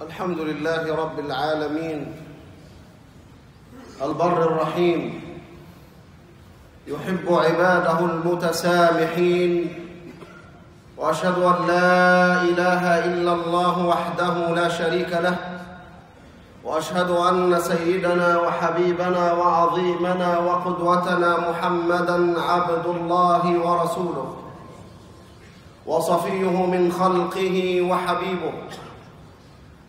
الحمد لله رب العالمين. البر الرحيم. يحب عباده المتسامحين. وأشهد أن لا إله إلا الله وحده لا شريك له. وأشهد أن سيدنا وحبيبنا وعظيمنا وقدوتنا محمدا عبد الله ورسوله. وصفيه من خلقه وحبيبه.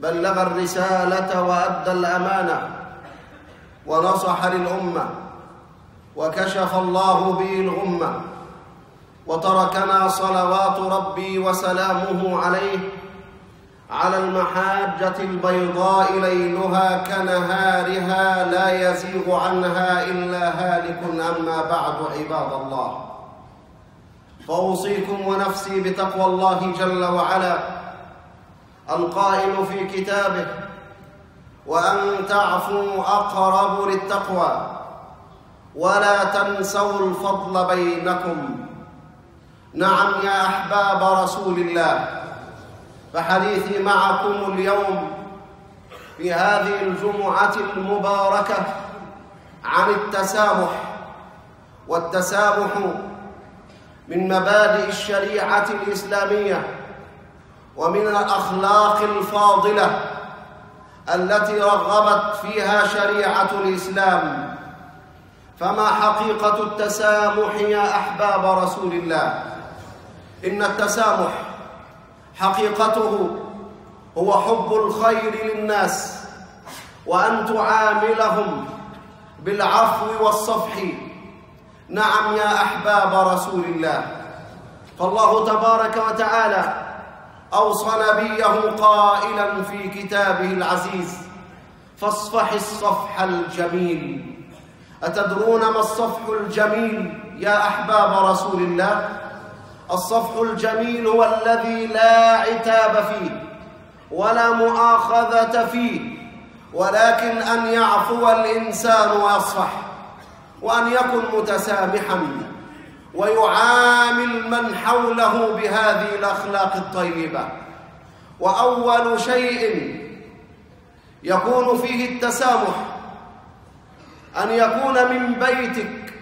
بلغ الرسالة وأدى الأمانة ونصح للأمة وكشف الله به الغمة وتركنا صلوات ربي وسلامه عليه على المحاجة البيضاء ليلها كنهارها لا يزيغ عنها إلا هالك. أما بعد عباد الله فأوصيكم ونفسي بتقوى الله جل وعلا. القائل في كتابه وأن تعفوا أقرب للتقوى ولا تنسوا الفضل بينكم. نعم يا أحباب رسول الله فحديثي معكم اليوم في هذه الجمعة المباركة عن التسامح والتسامح من مبادئ الشريعة الإسلامية ومن الأخلاق الفاضلة التي رغبت فيها شريعة الإسلام. فما حقيقة التسامح يا أحباب رسول الله؟ إن التسامح حقيقته هو حب الخير للناس وأن تعاملهم بالعفو والصفح. نعم يا أحباب رسول الله. فالله تبارك وتعالى أوصى نبيه قائلا في كتابه العزيز فاصفح الصفح الجميل. أتدرون ما الصفح الجميل يا أحباب رسول الله؟ الصفح الجميل هو الذي لا عتاب فيه ولا مؤاخذة فيه ولكن أن يعفو الإنسان ويصفح وأن يكن متسامحا. ويعامل من حوله بهذه الأخلاق الطيبة. وأول شيء يكون فيه التسامح أن يكون من بيتك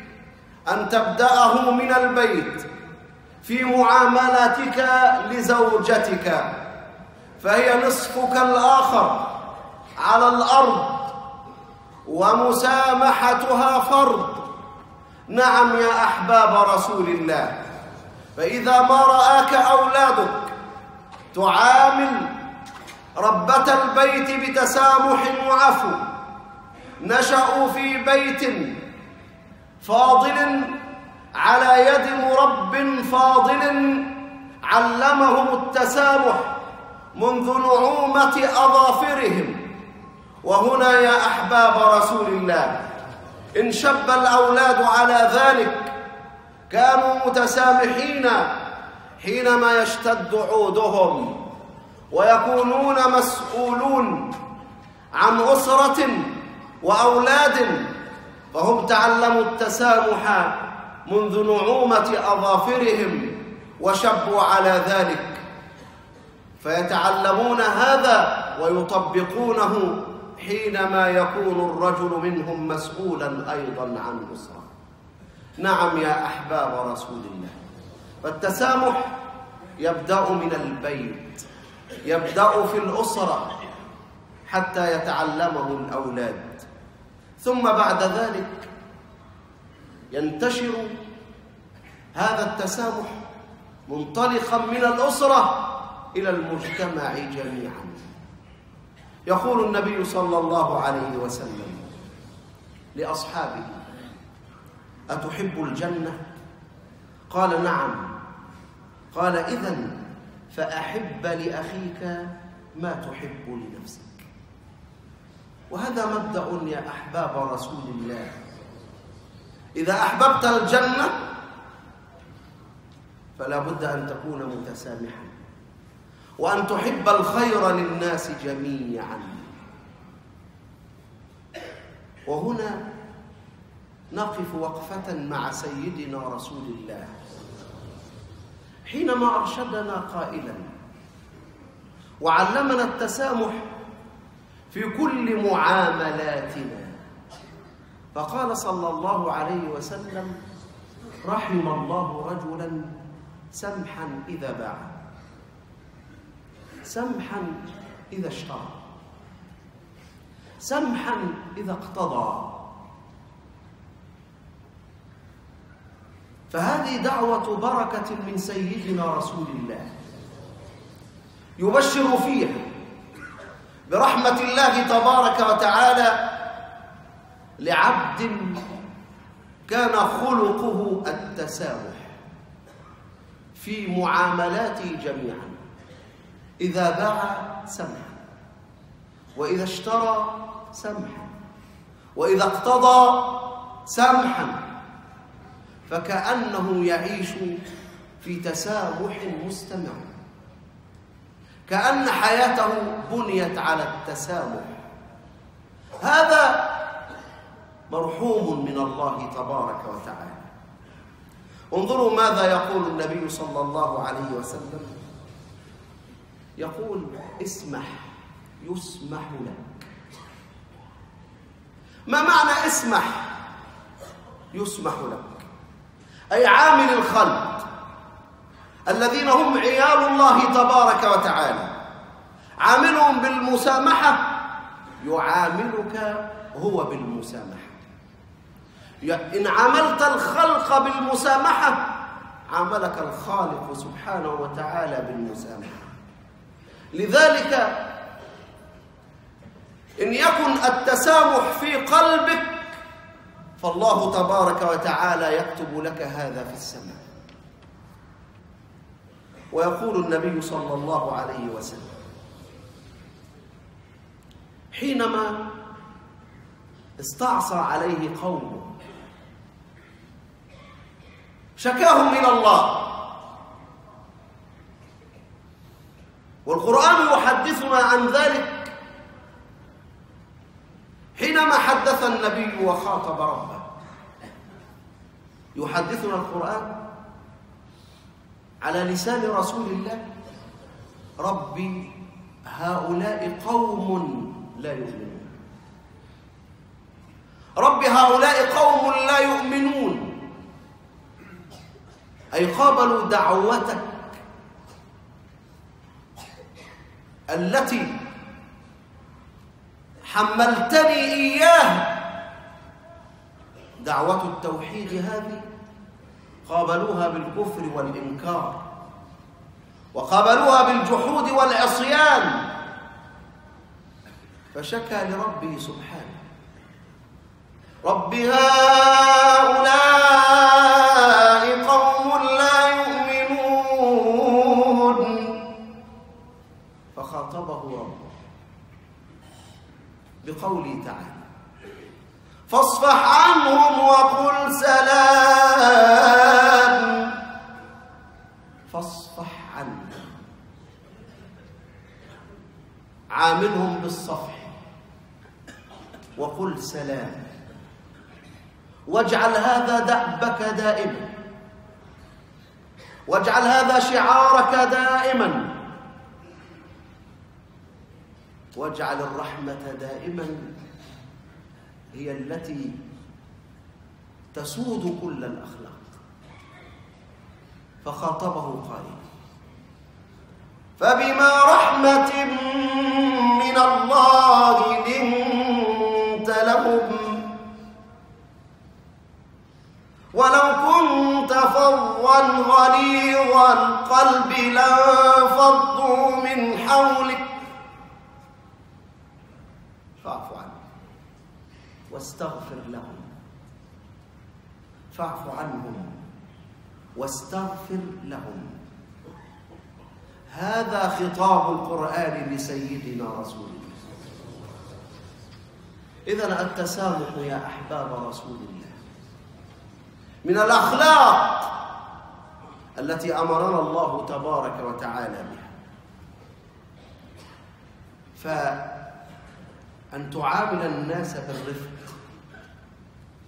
أن تبدأه من البيت في معاملتك لزوجتك فهي نصفك الآخر على الأرض ومسامحتها فرض نعم يا أحباب رسول الله فإذا ما رآك أولادك تعامل ربة البيت بتسامح وعفو نشأوا في بيت فاضل على يد مرب فاضل علمهم التسامح منذ نعومة أظافرهم. وهنا يا أحباب رسول الله إن شب الأولاد على ذلك كانوا متسامحين حينما يشتد عودهم ويكونون مسؤولون عن أسرة وأولاد فهم تعلموا التسامح منذ نعومة أظافرهم وشبوا على ذلك. فيتعلمون هذا ويطبقونه حينما يكون الرجل منهم مسؤولا أيضا عن أسرة. نعم يا أحباب رسول الله فالتسامح يبدأ من البيت يبدأ في الأسرة حتى يتعلمه الأولاد. ثم بعد ذلك ينتشر هذا التسامح منطلقا من الأسرة إلى المجتمع جميعا. يقول النبي صلى الله عليه وسلم لأصحابه أتحب الجنة؟ قال نعم. قال اذا فأحب لأخيك ما تحب لنفسك. وهذا مبدأ يا أحباب رسول الله. إذا أحببت الجنة فلا بد أن تكون متسامحا. وأن تحب الخير للناس جميعا. وهنا نقف وقفة مع سيدنا رسول الله. حينما أرشدنا قائلا وعلمنا التسامح في كل معاملاتنا فقال صلى الله عليه وسلم رحم الله رجلا سمحا إذا باع سمحا إذا اشترى. سمحا إذا اقتضى. فهذه دعوة بركة من سيدنا رسول الله. يبشر فيها برحمة الله تبارك وتعالى لعبد كان خلقه التسامح في معاملاته جميعا. إذا باع سمحا وإذا اشترى سمحا وإذا اقتضى سمحا فكأنه يعيش في تسامح مستمر. كأن حياته بنيت على التسامح. هذا مرحوم من الله تبارك وتعالى. انظروا ماذا يقول النبي صلى الله عليه وسلم. يقول اسمح يسمح لك. ما معنى اسمح؟ يسمح لك. أي عامل الخلق الذين هم عيال الله تبارك وتعالى. عاملهم بالمسامحة يعاملك هو بالمسامحة. إن عاملت الخلق بالمسامحة عاملك الخالق سبحانه وتعالى بالمسامحة. لذلك إن يكن التسامح في قلبك فالله تبارك وتعالى يكتب لك هذا في السماء. ويقول النبي صلى الله عليه وسلم حينما استعصى عليه قومه شكاهم إلى الله. والقرآن يحدثنا عن ذلك حينما حدث النبي وخاطب ربه. يحدثنا القرآن على لسان رسول الله. ربي هؤلاء قوم لا يؤمنون. رب هؤلاء قوم لا يؤمنون. أي قابلوا دعوتك التي حملتني إياه. دعوة التوحيد هذه قابلوها بالكفر والإنكار وقابلوها بالجحود والعصيان. فشكى لربه سبحانه رب هؤلاء بقوله تعالى فاصفح عنهم وقل سلام. فاصفح عنهم. عاملهم بالصفح. وقل سلام. واجعل هذا دأبك دائما. واجعل هذا شعارك دائما. واجعل الرحمة دائما هي التي تسود كل الأخلاق. فخاطبه قائلا فبما رحمة من الله لنت لهم ولو كنت فظا غليظ القلب لانفضوا من حولك فاعف عنهم واستغفر لهم. فاعف عنهم واستغفر لهم. هذا خطاب القرآن لسيدنا رسول الله. إذا التسامح يا أحباب رسول الله. من الأخلاق التي أمرنا الله تبارك وتعالى بها. فأن تعامل الناس بالرفق.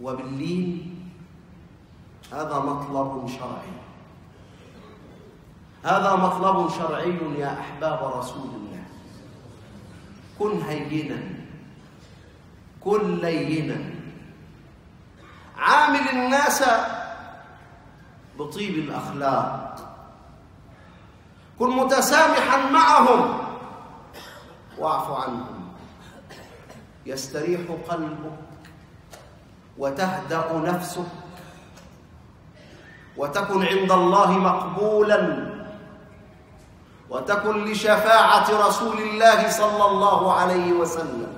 وباللين هذا مطلب شرعي. هذا مطلب شرعي يا أحباب رسول الله. كن هينا. كن لينا. عامل الناس بطيب الأخلاق. كن متسامحا معهم. واعف عنهم. يستريح قلبك. وتهدأ نفسك وتكن عند الله مقبولا. وتكن لشفاعة رسول الله صلى الله عليه وسلم.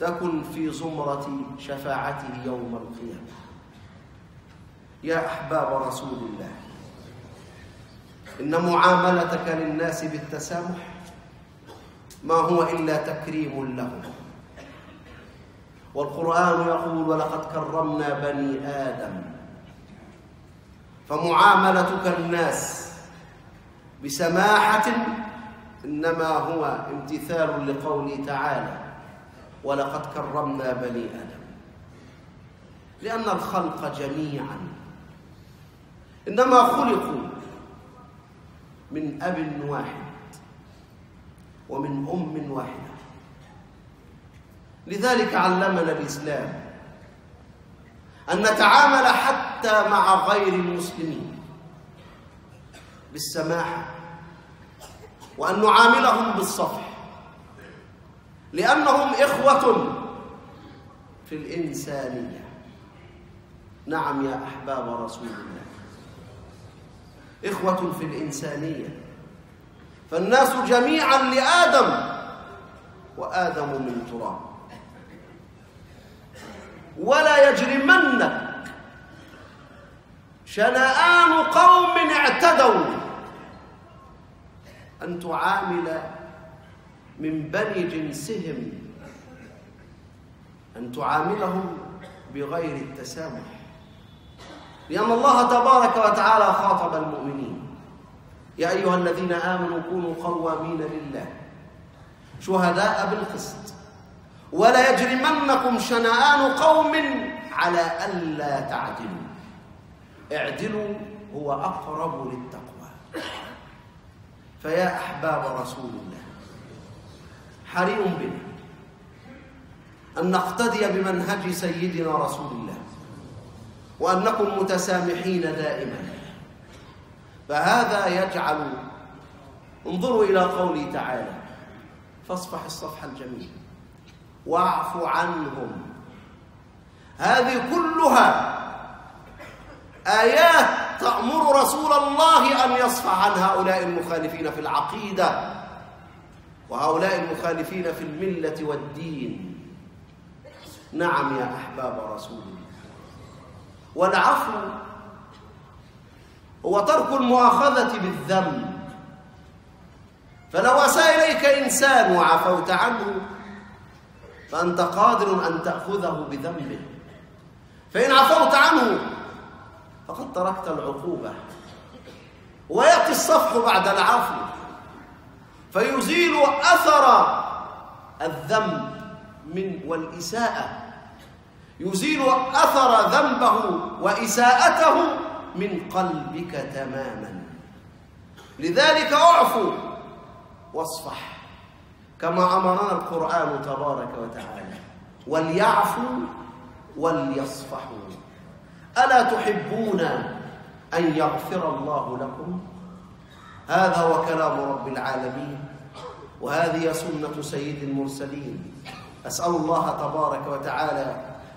تكن في زمرة شفاعته يوم القيامة. يا أحباب رسول الله إن معاملتك للناس بالتسامح ما هو إلا تكريم لهم. والقرآن يقول ولقد كرمنا بني آدم فمعاملتك الناس بسماحة إنما هو امتثال لقوله تعالى ولقد كرمنا بني آدم لأن الخلق جميعا إنما خلقوا من أب واحد ومن أم واحدة لذلك علمنا الإسلام أن نتعامل حتى مع غير المسلمين بالسماحه وأن نعاملهم بالصفح لأنهم إخوة في الإنسانية. نعم يا أحباب رسول الله. إخوة في الإنسانية. فالناس جميعا لآدم وآدم من تراب. ولا يجرمنك. شنآن قوم اعتدوا. أن تعامل من بني جنسهم. أن تعاملهم بغير التسامح. لأن الله تبارك وتعالى خاطب المؤمنين. يا أيها الذين آمنوا كونوا قوامين لله. شهداء بالقسط. ولا يجرمنكم شنآن قوم على ألا تعدلوا. اعدلوا هو أقرب للتقوى. فيا أحباب رسول الله حري بنا أن نقتدي بمنهج سيدنا رسول الله وأن نكن متسامحين دائما. فهذا يجعل انظروا إلى قوله تعالى فاصفح الصفح الجميل. واعف عنهم. هذه كلها آيات تأمر رسول الله أن يصفح عن هؤلاء المخالفين في العقيدة وهؤلاء المخالفين في الملة والدين. نعم يا أحباب رسول الله. والعفو هو ترك المؤاخذة بالذنب. فلو أساء إليك إنسان وعفوت عنه فأنت قادر أن تأخذه بذنبه فإن عفوت عنه فقد تركت العقوبة. ويأتي الصفح بعد العفو. فيزيل أثر الذنب من والإساءة. يزيل أثر ذنبه وإساءته من قلبك تماما. لذلك أعفو واصفح. كما أمرنا القرآن تبارك وتعالى. وليعفوا وليصفحوا. الا تحبون ان يغفر الله لكم؟ هذا هو كلام رب العالمين. وهذه سنه سيد المرسلين. اسال الله تبارك وتعالى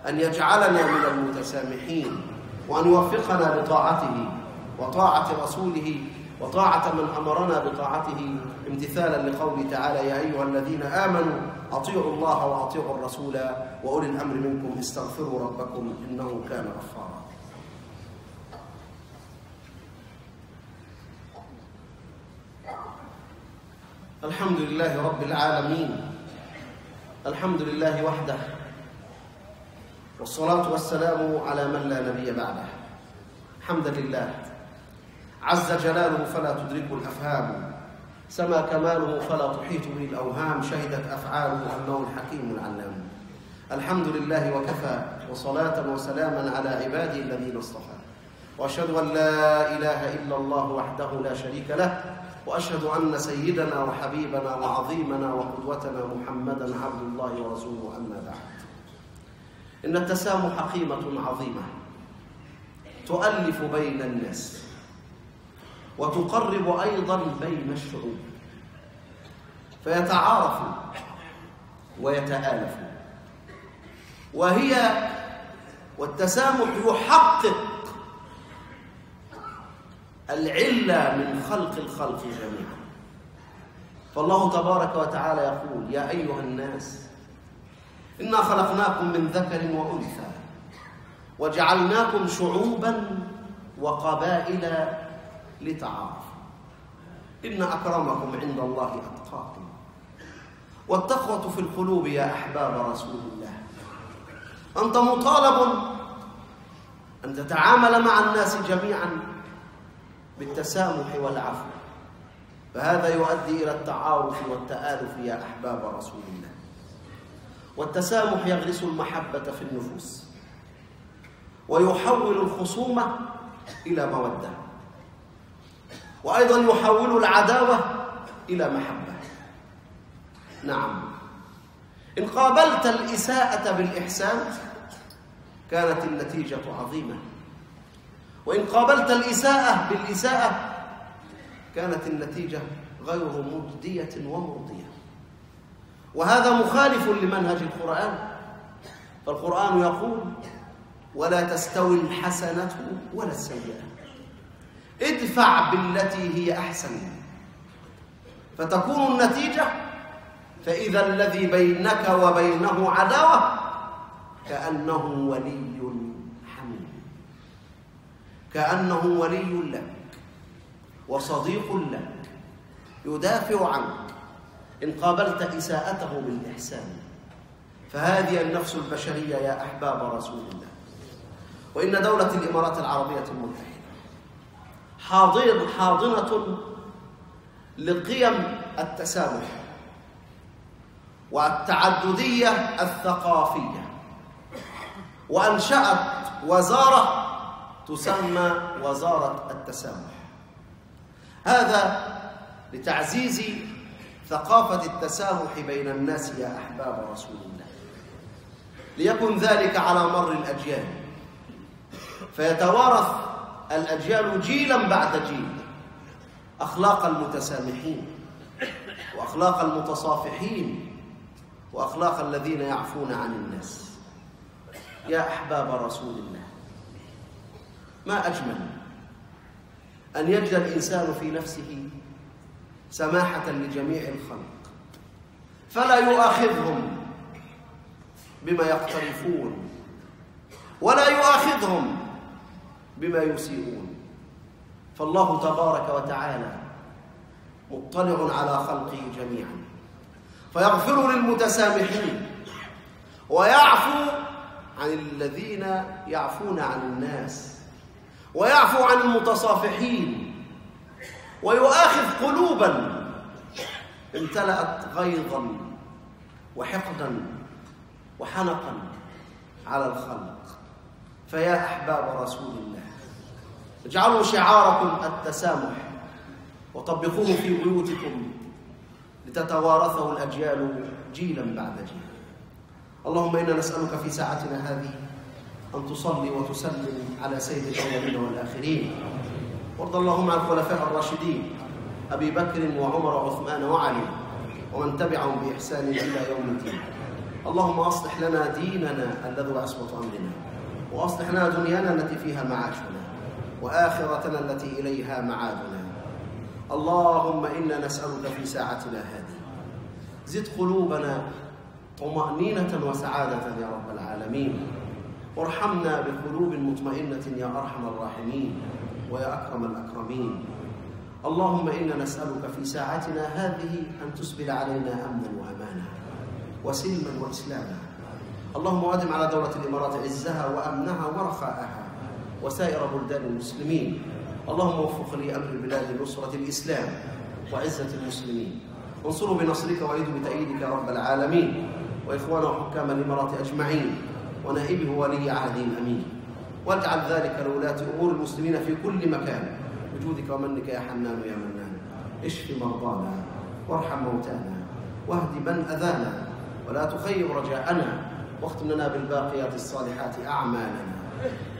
ان يجعلنا من المتسامحين وان يوفقنا لطاعته وطاعه رسوله وطاعة من أمرنا بطاعته امتثالا لقوله تعالى يا أيها الذين آمنوا أطيعوا الله وأطيعوا الرسول وأولي الأمر منكم استغفروا ربكم إنه كان غفارا. الحمد لله رب العالمين. الحمد لله وحده. والصلاة والسلام على من لا نبي بعده. حمدا لله. عز جلاله فلا تدركه الأفهام. سما كماله فلا تحيط به الأوهام. شهدت أفعاله أنه الحكيم العلام. الحمد لله وكفى وصلاة وسلاما على عباده الذين اصطفى. وأشهد أن لا إله إلا الله وحده لا شريك له. وأشهد أن سيدنا وحبيبنا وعظيمنا وقدوتنا محمدا عبد الله ورسوله أما بعد. إن التسامح قيمة عظيمة. تؤلف بين الناس. وتقرب أيضا بين الشعوب. فيتعارف ويتآلف. وهي والتسامح يحقق العلة من خلق الخلق جميعا. فالله تبارك وتعالى يقول يا أيها الناس إنا خلقناكم من ذكر وأنثى وجعلناكم شعوبا وقبائل لتعارفوا. إن أكرمكم عند الله أتقاكم. والتقوة في القلوب يا أحباب رسول الله. أنت مطالب أن تتعامل مع الناس جميعا بالتسامح والعفو. فهذا يؤدي إلى التعارف والتآلف يا أحباب رسول الله. والتسامح يغرس المحبة في النفوس. ويحول الخصومة إلى مودة. وأيضا يحول العداوة إلى محبة. نعم. إن قابلت الإساءة بالإحسان كانت النتيجة عظيمة. وإن قابلت الإساءة بالإساءة كانت النتيجة غير مجدية ومرضية. وهذا مخالف لمنهج القرآن. فالقرآن يقول ولا تستوي الحسنة ولا السيئة. ادفع بالتي هي أحسن. فتكون النتيجة فإذا الذي بينك وبينه عداوة كأنه ولي كأنه ولي لك وصديق لك يدافع عنك إن قابلت إساءته بالإحسان. فهذه النفس البشرية يا أحباب رسول الله. وإن دولة الإمارات العربية المتحدة حاضن حاضنة لقيم التسامح والتعددية الثقافية. وأنشأت وزارة تسمى وزارة التسامح. هذا لتعزيز ثقافة التسامح بين الناس يا أحباب رسول الله. ليكن ذلك على مر الأجيال. فيتوارث الأجيال جيلا بعد جيل. أخلاق المتسامحين وأخلاق المتصافحين وأخلاق الذين يعفون عن الناس. يا أحباب رسول الله ما أجمل أن يجد الإنسان في نفسه سماحة لجميع الخلق فلا يؤاخذهم بما يقترفون ولا يؤاخذهم بما يسيئون. فالله تبارك وتعالى مطلع على خلقه جميعا. فيغفر للمتسامحين ويعفو عن الذين يعفون عن الناس ويعفو عن المتصافحين ويؤاخذ قلوبا. امتلأت غيظا وحقدا وحنقا على الخلق. فيا أحباب رسول الله اجعلوا شعاركم التسامح وطبقوه في بيوتكم لتتوارثه الأجيال جيلا بعد جيل. اللهم إنا نسألك في ساعتنا هذه أن تصلي وتسلم على سيد الأولين والآخرين. وارض اللهم عن الخلفاء الراشدين أبي بكر وعمر وعثمان وعلي ومن تبعهم بإحسان إلى يوم الدين. اللهم أصلح لنا ديننا الذي هو عصمة أمرنا وأصلح لنا دنيانا التي فيها معاشنا. وآخرتنا التي إليها معادنا. اللهم إنا نسألك في ساعتنا هذه. زد قلوبنا طمأنينة وسعادة يا رب العالمين. وارحمنا بقلوب مطمئنة يا أرحم الراحمين ويا أكرم الأكرمين. اللهم إنا نسألك في ساعتنا هذه أن تسبل علينا أمنا وأمانا وسلما وإسلاما. اللهم أدم على دولة الإمارات عزها وأمنها ورخاءها. وسائر بلدان المسلمين. اللهم وفق لأمر البلاد نصرة الإسلام وعزة المسلمين. وانصروا بنصرك وأيدوا بتأييدك يا رب العالمين. وإخوانا وحكام الإمارات أجمعين. ونائبه ولي عهده الأمين واجعل ذلك لولاة أمور المسلمين في كل مكان. بجودك ومنك يا حنان يا منان. اشف مرضانا وارحم موتانا. واهد من أذانا. ولا تخيب رجاءنا. واختم لنا بالباقيات الصالحات أعمالنا.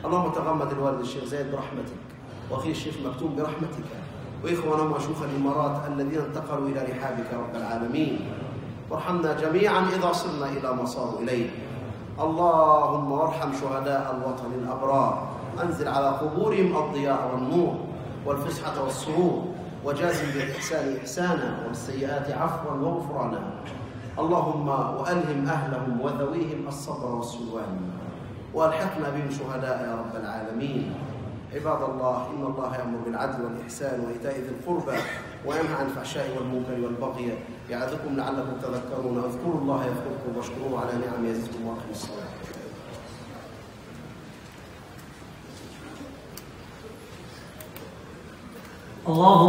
اللهم تغمد الوالد الشيخ زيد برحمتك وأخي الشيخ مكتوم برحمتك وإخوانهم وشيوخ الإمارات الذين انتقلوا إلى رحابك رب العالمين. وارحمنا جميعا إذا صرنا إلى ما صاروا إليه. اللهم وارحم شهداء الوطن الأبرار. أنزل على قبورهم الضياء والنور والفسحة والسرور وجازم بالإحسان إحسانا والسيئات عفوا وغفرانا. اللهم وألهم أهلهم وذويهم الصبر والسلوان. وألحقنا بهم شهداء يا رب العالمين. عباد الله إن الله يأمر بالعدل والإحسان وإيتاء ذي القربى وينهى عن الفحشاء والمنكر والبغي يعظكم لعلكم تذكرون. اذكروا الله يذكركم واشكروه على نعم يزدكم واقيموا الصلاة. الله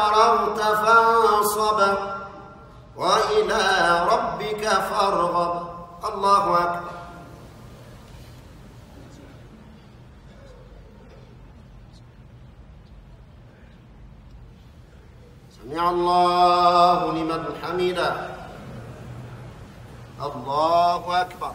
فرغت فانصب وإلى ربك فارغب. الله أكبر. سمع الله لمن حمده. الله أكبر.